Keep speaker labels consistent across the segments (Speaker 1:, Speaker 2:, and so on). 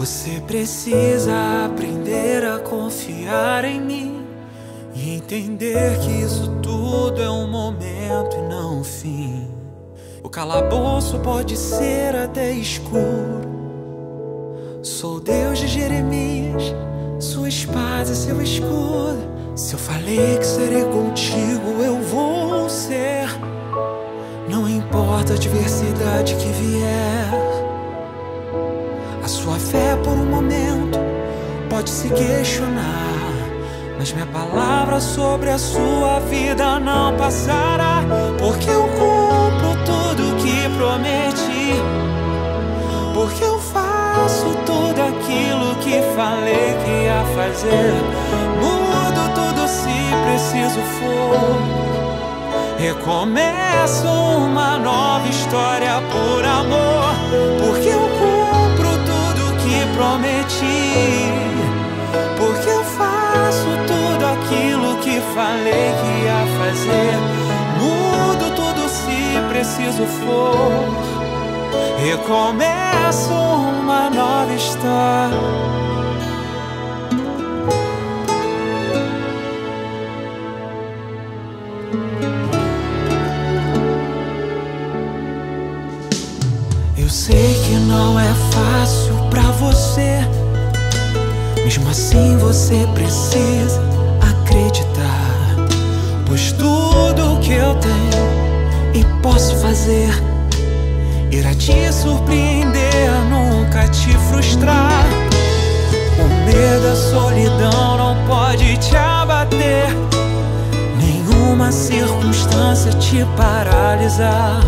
Speaker 1: Você precisa aprender a confiar em mim e entender que isso tudo é um momento e não um fim. O calabouço pode ser até escuro. Sou Deus de Jeremias, sua espada e seu escudo. Se eu falei que serei contigo, eu vou ser. Não importa a adversidade que vier. Fé por um momento pode se questionar. Mas minha palavra sobre a sua vida não passará. Porque eu cumpro tudo que prometi. Porque eu faço tudo aquilo que falei que ia fazer. Mudo tudo se preciso for. Recomeço uma nova história por amor. Porque prometi. Porque eu faço tudo aquilo que falei que ia fazer. Mudo tudo se preciso for. Recomeço uma nova história. Sei que não é fácil pra você. Mesmo assim você precisa acreditar. Pois tudo que eu tenho e posso fazer irá te surpreender, nunca te frustrar. O medo, a solidão não pode te abater. Nenhuma circunstância te paralisar.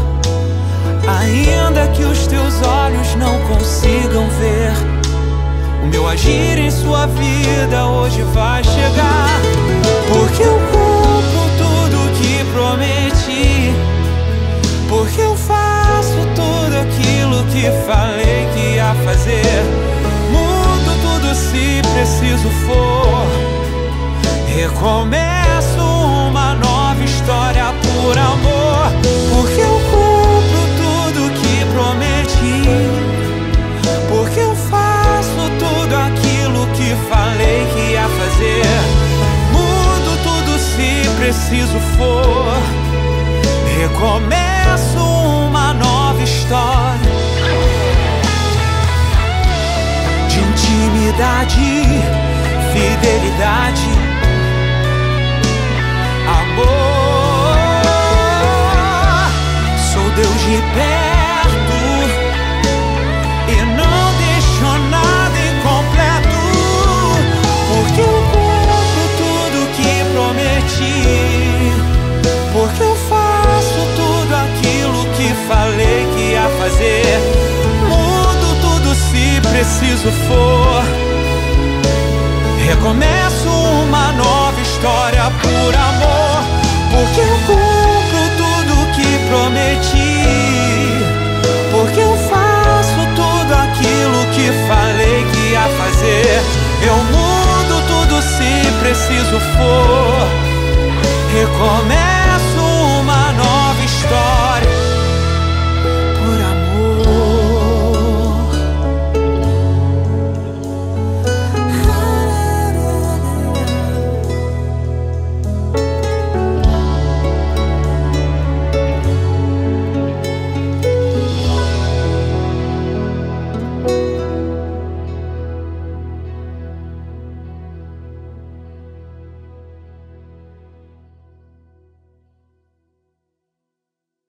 Speaker 1: Ainda que os teus olhos não consigam ver, o meu agir em sua vida hoje vai chegar. Porque eu cumpro tudo que prometi. Porque eu faço tudo aquilo que falei que ia fazer. Mudo tudo se preciso for. Recomeço preciso for. Recomeço uma nova história de intimidade, fidelidade, for. Recomeço uma nova história por amor. Porque eu cumpro tudo que prometi. Porque eu faço tudo aquilo que falei que ia fazer. Eu mudo tudo se preciso for. Recomeço